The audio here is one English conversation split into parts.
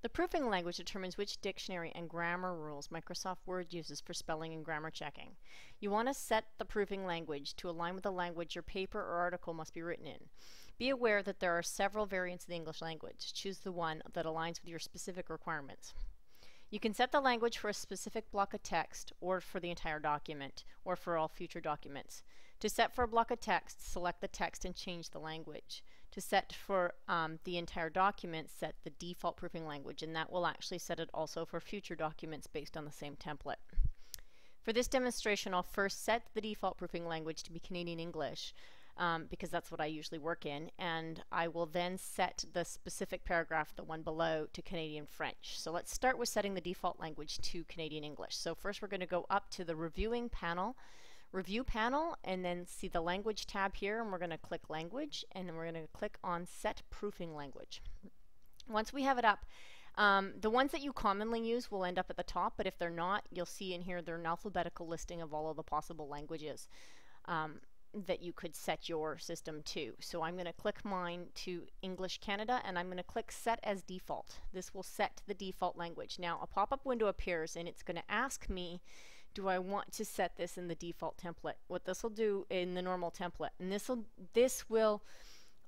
The proofing language determines which dictionary and grammar rules Microsoft Word uses for spelling and grammar checking. You want to set the proofing language to align with the language your paper or article must be written in. Be aware that there are several variants of the English language. Choose the one that aligns with your specific requirements. You can set the language for a specific block of text or for the entire document or for all future documents. To set for a block of text, select the text and change the language. To set for um, the entire document, set the default proofing language and that will actually set it also for future documents based on the same template. For this demonstration, I'll first set the default proofing language to be Canadian English um, because that's what I usually work in. And I will then set the specific paragraph, the one below, to Canadian French. So let's start with setting the default language to Canadian English. So first we're going to go up to the reviewing panel, review panel, and then see the language tab here, and we're going to click language, and then we're going to click on set proofing language. Once we have it up, um, the ones that you commonly use will end up at the top, but if they're not, you'll see in here they're an alphabetical listing of all of the possible languages. Um, that you could set your system to. So I'm going to click mine to English Canada and I'm going to click set as default. This will set the default language. Now a pop-up window appears and it's going to ask me do I want to set this in the default template. What this will do in the normal template and this will this will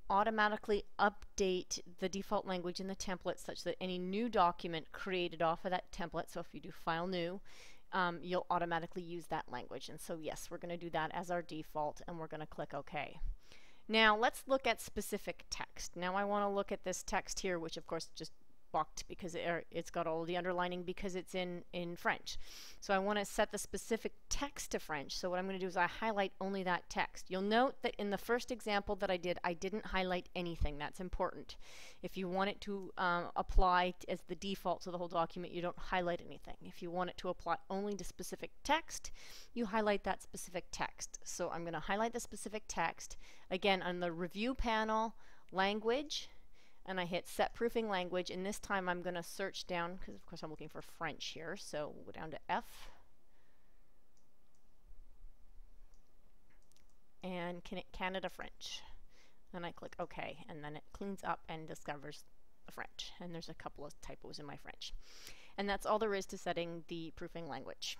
automatically update the default language in the template such that any new document created off of that template so if you do file new um, you'll automatically use that language. And so yes, we're going to do that as our default and we're going to click OK. Now let's look at specific text. Now I want to look at this text here, which of course just bucked because it, has got all the underlining because it's in, in French. So I want to set the specific text to French. So what I'm going to do is I highlight only that text. You'll note that in the first example that I did, I didn't highlight anything. That's important. If you want it to um, apply as the default to the whole document, you don't highlight anything. If you want it to apply only to specific text, you highlight that specific text. So I'm going to highlight the specific text. Again, on the review panel, language, and I hit set proofing language and this time I'm going to search down because of course I'm looking for French here so we'll go down to F. And Canada French. And I click OK and then it cleans up and discovers the French. And there's a couple of typos in my French. And that's all there is to setting the proofing language.